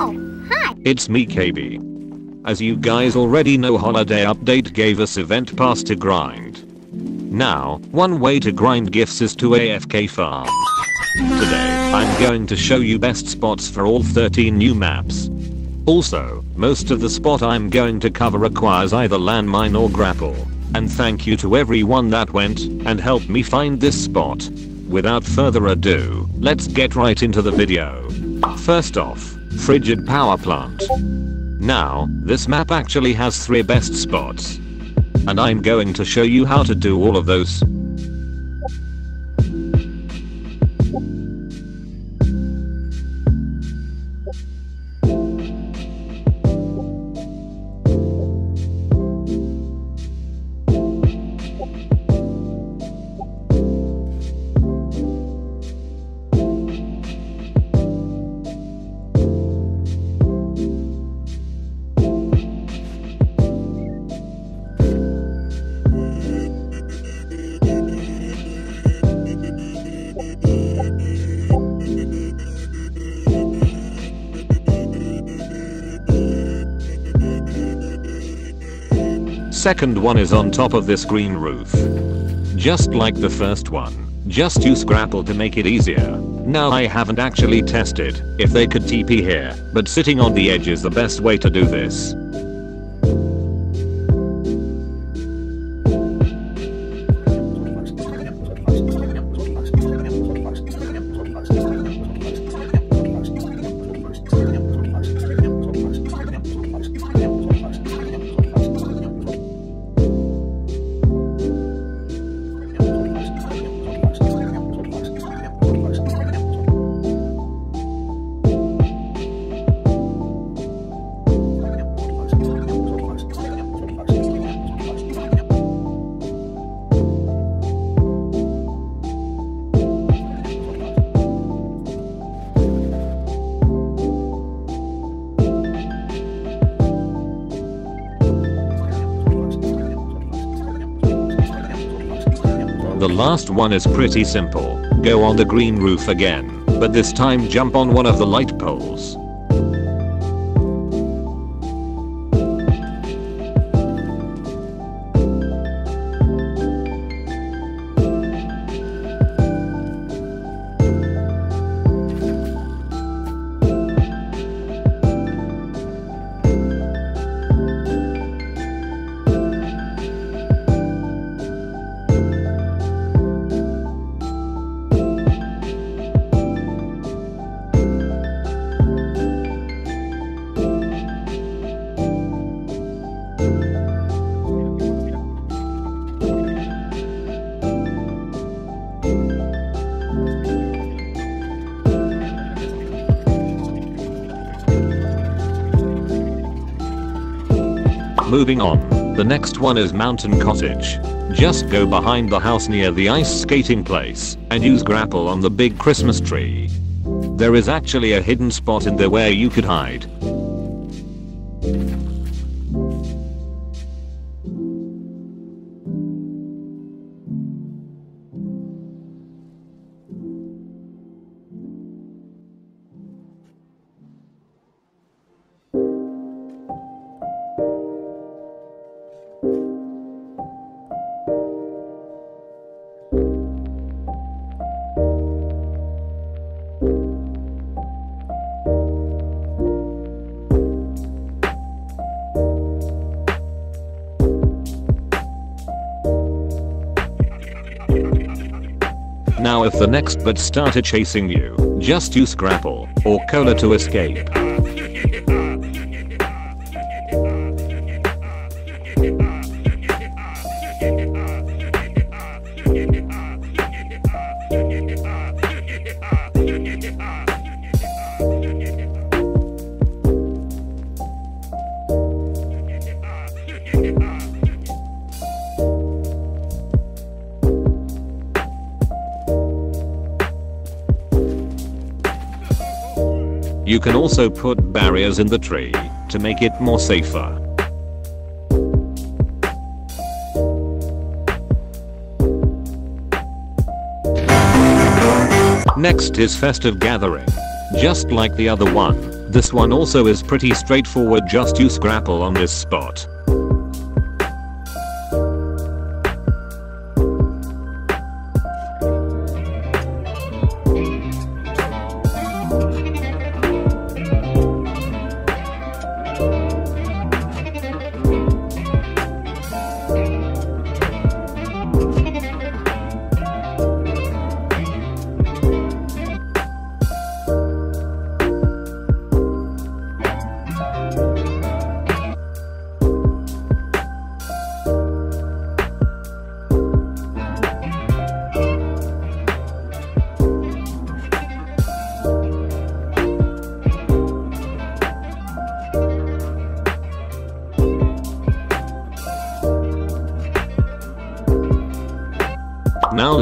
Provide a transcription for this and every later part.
Oh, hi. It's me Kaebi. As you guys already know Holiday Update gave us event pass to grind. Now, one way to grind gifts is to AFK farm. Today, I'm going to show you best spots for all 13 new maps. Also, most of the spot I'm going to cover requires either landmine or grapple. And thank you to everyone that went and helped me find this spot. Without further ado, let's get right into the video. First off, Frigid Power Plant. Now, this map actually has 3 best spots. And I'm going to show you how to do all of those. Second one is on top of this green roof. Just like the first one. Just use grapple to make it easier. Now I haven't actually tested if they could TP here, but sitting on the edge is the best way to do this. The last one is pretty simple. Go on the green roof again, but this time jump on one of the light poles. Moving on, the next one is Mountain Cottage. Just go behind the house near the ice skating place and use grapple on the big Christmas tree. There is actually a hidden spot in there where you could hide. Now if the next bot started chasing you, just use grapple or cola to escape. You can also put barriers in the tree to make it more safer. Next is Festive Gathering. Just like the other one, This one also is pretty straightforward just use grapple on this spot.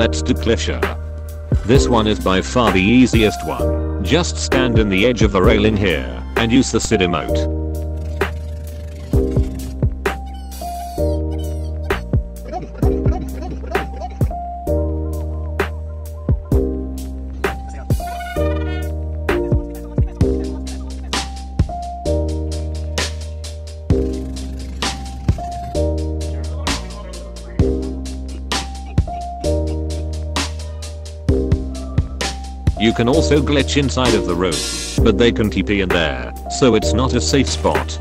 Let's do Cliffshire. This one is by far the easiest one. Just stand in the edge of the railing here and use the Sid emote. Can also glitch inside of the room, but they can TP in there, so it's not a safe spot.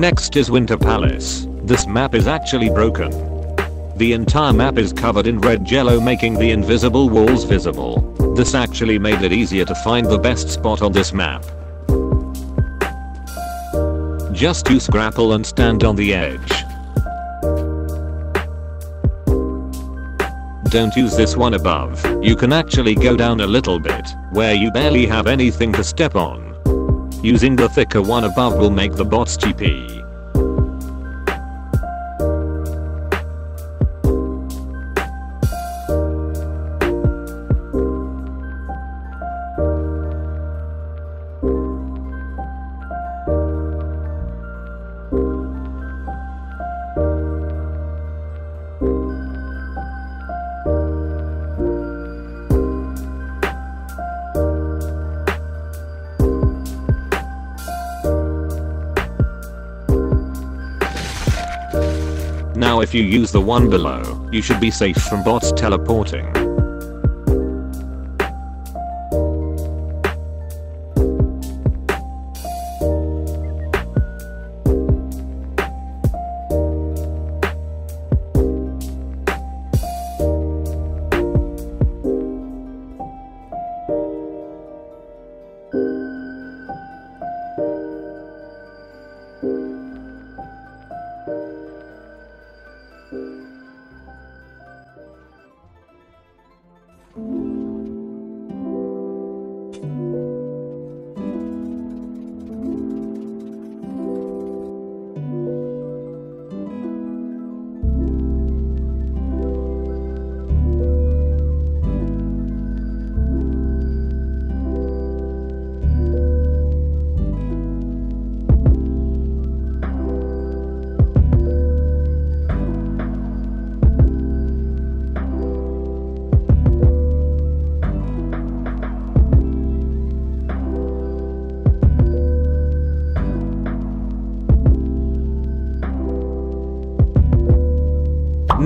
Next is Winter Palace. This map is actually broken. The entire map is covered in red jello making the invisible walls visible. This actually made it easier to find the best spot on this map. Just use grapple and stand on the edge. Don't use this one above, you can actually go down a little bit, where you barely have anything to step on. Using the thicker one above will make the bots TP. Now if you use the one below, you should be safe from bots teleporting.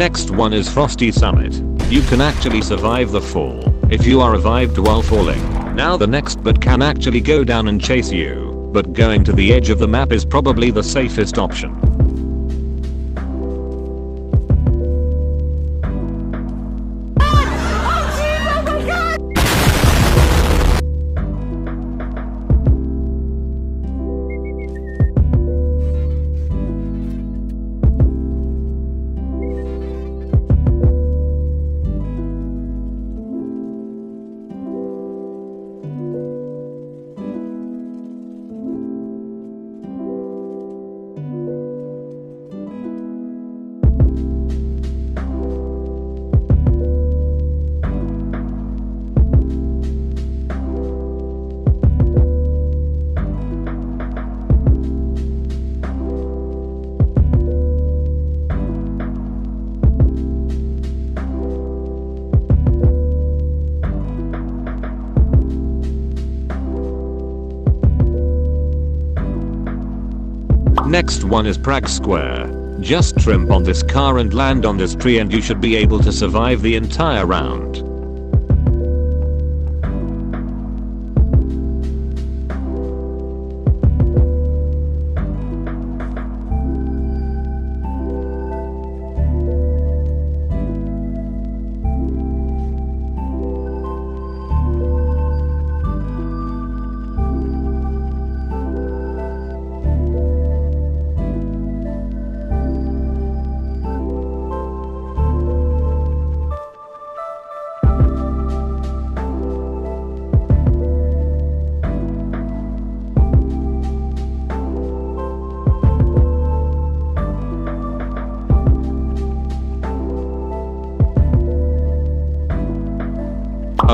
Next one is Frosty Summit. You can actually survive the fall if you are revived while falling. Now the next bot can actually go down and chase you, but going to the edge of the map is probably the safest option. Next one is Prague Square. Just trimp on this car and land on this tree and you should be able to survive the entire round.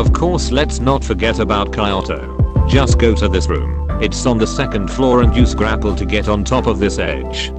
Of course let's not forget about Kyoto. Just go to this room. It's on the second floor and use grapple to get on top of this edge.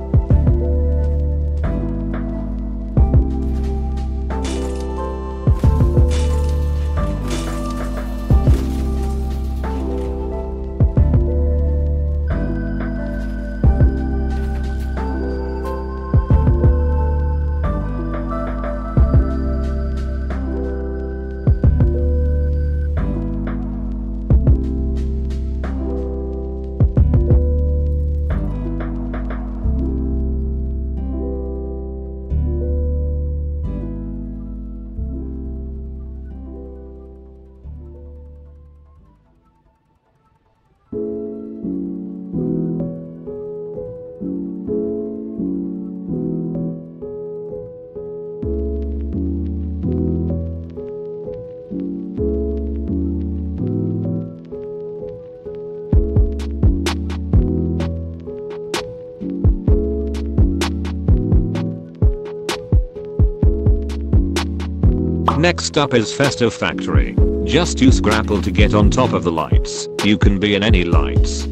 Next up is Festive Factory. Just use grapple to get on top of the lights. You can be in any lights.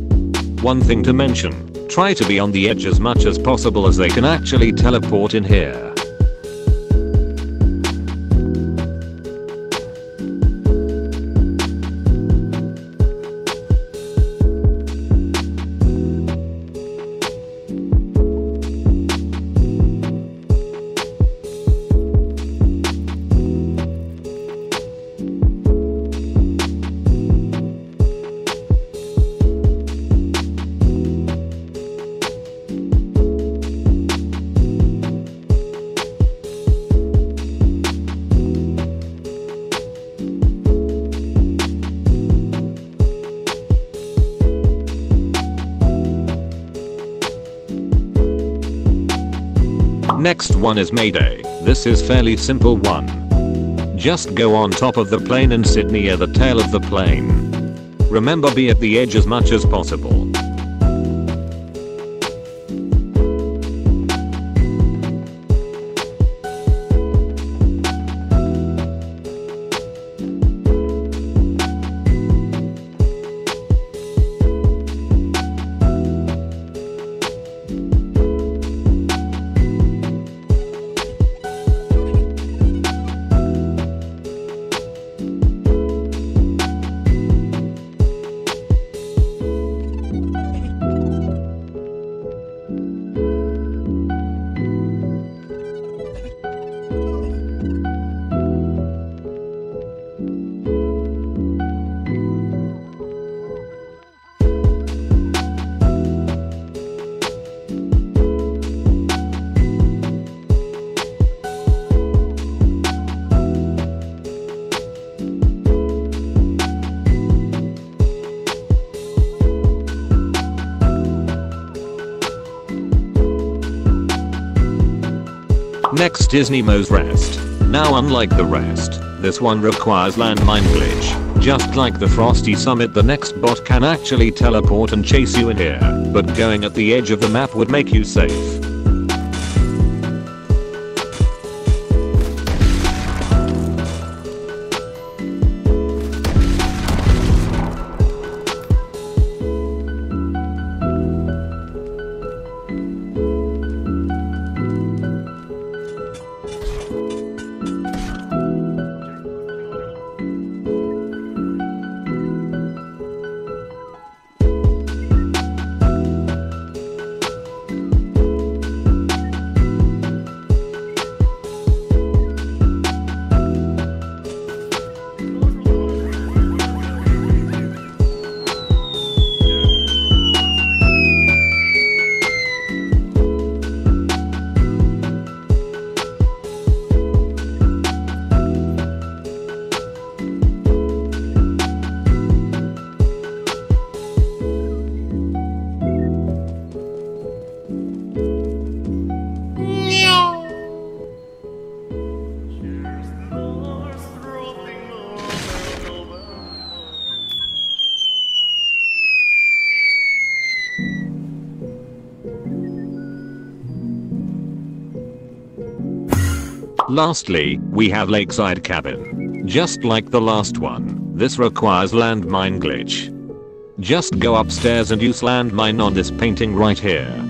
One thing to mention, try to be on the edge as much as possible as they can actually teleport in here. Next one is Mayday. This is fairly simple one. Just go on top of the plane and sit near the tail of the plane. Remember be at the edge as much as possible. Next is Nemo's Rest. Now unlike the rest, this one requires landmine glitch. Just like the Frosty Summit the next bot can actually teleport and chase you in here, but going at the edge of the map would make you safe. Lastly, we have Lakeside Cabin. Just like the last one, this requires landmine glitch. Just go upstairs and use landmine on this painting right here.